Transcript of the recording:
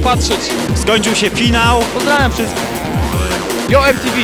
patrzeć. Skończył się finał. Pozdrawiam wszystkich. Yo MTV.